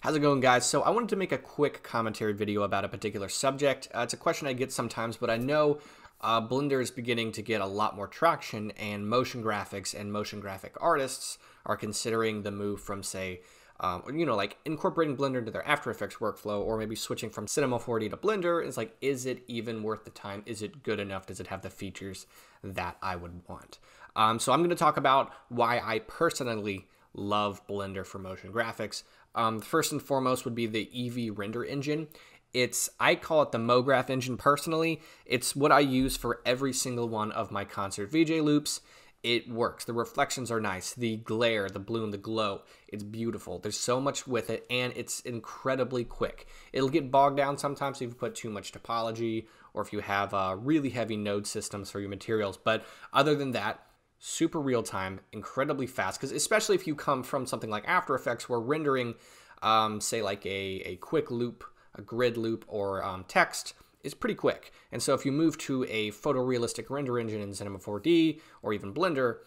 How's it going, guys? So I wanted to make a quick commentary video about a particular subject. Uh, it's a question I get sometimes, but I know uh, Blender is beginning to get a lot more traction, and motion graphics and motion graphic artists are considering the move from, say, um, you know, like incorporating Blender into their After Effects workflow, or maybe switching from Cinema 4D to Blender. It's like, is it even worth the time? Is it good enough? Does it have the features that I would want? Um, so I'm going to talk about why I personally love Blender for motion graphics. Um, first and foremost would be the Eevee render engine. It's I call it the MoGraph engine personally. It's what I use for every single one of my concert VJ loops. It works. The reflections are nice. The glare, the bloom, the glow, it's beautiful. There's so much with it, and it's incredibly quick. It'll get bogged down sometimes if you put too much topology or if you have uh, really heavy node systems for your materials. But other than that, super real time, incredibly fast. Because especially if you come from something like After Effects, where rendering, um, say like a, a quick loop, a grid loop, or um, text is pretty quick. And so if you move to a photorealistic render engine in Cinema 4D or even Blender,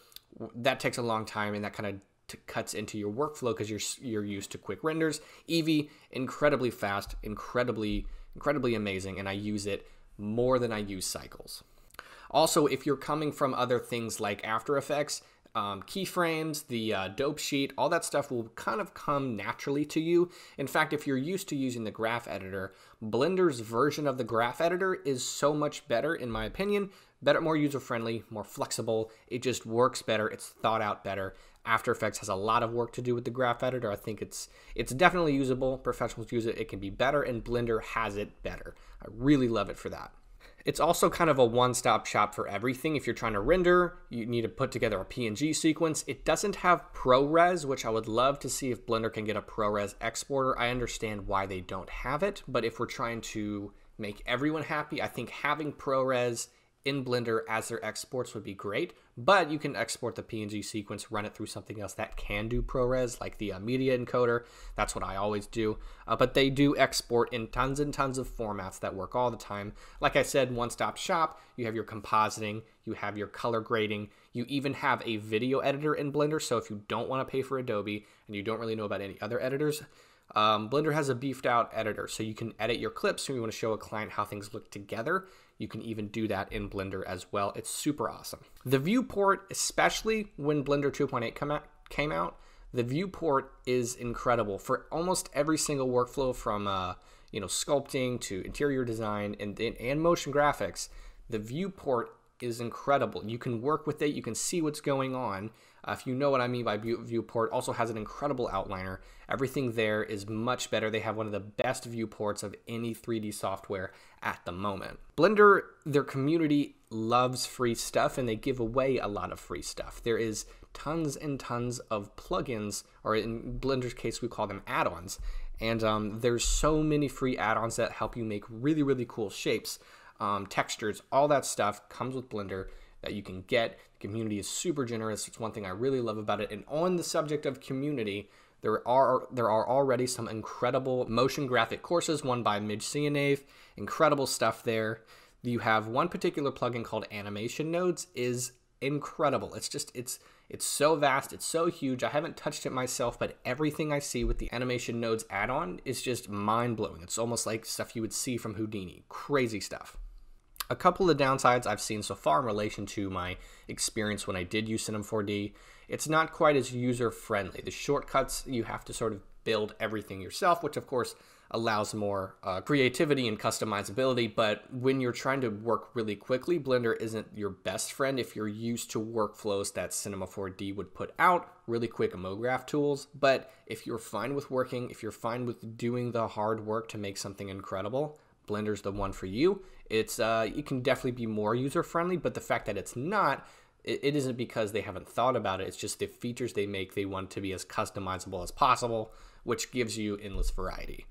that takes a long time, and that kind of cuts into your workflow because you're you're used to quick renders. Eevee incredibly fast, incredibly incredibly amazing, and I use it more than I use cycles. Also, if you're coming from other things like After Effects, um, keyframes, the uh, dope sheet, all that stuff will kind of come naturally to you. In fact, if you're used to using the graph editor, Blender's version of the graph editor is so much better, in my opinion. Better, more user friendly, more flexible. It just works better. It's thought out better. After Effects has a lot of work to do with the graph editor. I think it's it's definitely usable. Professionals use it. It can be better, and Blender has it better. I really love it for that. It's also kind of a one-stop shop for everything. If you're trying to render, you need to put together a PNG sequence. It doesn't have ProRes, which I would love to see if Blender can get a ProRes exporter. I understand why they don't have it, but if we're trying to make everyone happy, I think having ProRes in Blender as their exports would be great, but you can export the PNG sequence, run it through something else that can do ProRes, like the uh, media encoder. That's what I always do. Uh, but they do export in tons and tons of formats that work all the time. Like I said, one-stop shop, you have your compositing, you have your color grading, you even have a video editor in Blender, so if you don't want to pay for Adobe and you don't really know about any other editors, um, Blender has a beefed out editor, so you can edit your clips so you want to show a client how things look together. You can even do that in Blender as well. It's super awesome. The viewport, especially when Blender 2.8 come out, came out, the viewport is incredible for almost every single workflow from uh, you know sculpting to interior design and, and motion graphics. The viewport is incredible. You can work with it. You can see what's going on. Uh, if you know what I mean by viewport, also has an incredible outliner. Everything there is much better. They have one of the best viewports of any 3D software at the moment. Blender, their community loves free stuff and they give away a lot of free stuff. There is tons and tons of plugins, or in Blender's case, we call them add-ons. And um, there's so many free add-ons that help you make really, really cool shapes um, textures, all that stuff comes with Blender that you can get. The community is super generous. It's one thing I really love about it. And on the subject of community, there are there are already some incredible motion graphic courses, one by Midge Sinnaeve. Incredible stuff there. You have one particular plugin called Animation Nodes is incredible. It's just it's it's so vast, it's so huge. I haven't touched it myself, but everything I see with the Animation Nodes add-on is just mind-blowing. It's almost like stuff you would see from Houdini. Crazy stuff. A couple of downsides I've seen so far in relation to my experience when I did use Cinema 4D, it's not quite as user friendly. The shortcuts, you have to sort of build everything yourself, which of course allows more uh, creativity and customizability. But when you're trying to work really quickly, Blender isn't your best friend if you're used to workflows that Cinema 4D would put out, really quick MoGraph tools. But if you're fine with working, if you're fine with doing the hard work to make something incredible, Blender's the one for you. It's uh, it can definitely be more user friendly, but the fact that it's not, it, it isn't because they haven't thought about it. It's just the features they make they want to be as customizable as possible, which gives you endless variety.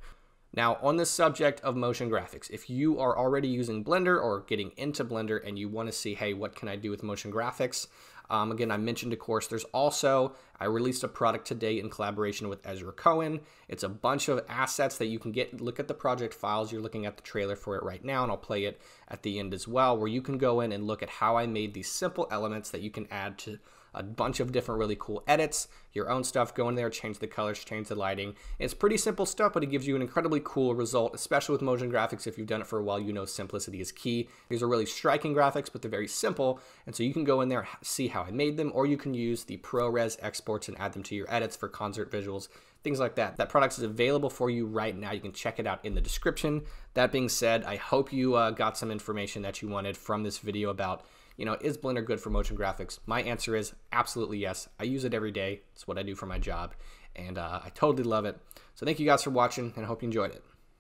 Now, on the subject of motion graphics, if you are already using Blender or getting into Blender and you want to see, hey, what can I do with motion graphics? Um, again, I mentioned, of course, there's also, I released a product today in collaboration with Ezra Cohen. It's a bunch of assets that you can get, look at the project files. You're looking at the trailer for it right now, and I'll play it at the end as well, where you can go in and look at how I made these simple elements that you can add to a bunch of different really cool edits, your own stuff, go in there, change the colors, change the lighting. It's pretty simple stuff, but it gives you an incredibly cool result, especially with motion graphics. If you've done it for a while, you know simplicity is key. These are really striking graphics, but they're very simple, and so you can go in there, see how I made them, or you can use the ProRes exports and add them to your edits for concert visuals things like that. That product is available for you right now. You can check it out in the description. That being said, I hope you uh, got some information that you wanted from this video about, you know, is Blender good for motion graphics? My answer is absolutely yes. I use it every day. It's what I do for my job, and uh, I totally love it. So thank you guys for watching, and I hope you enjoyed it.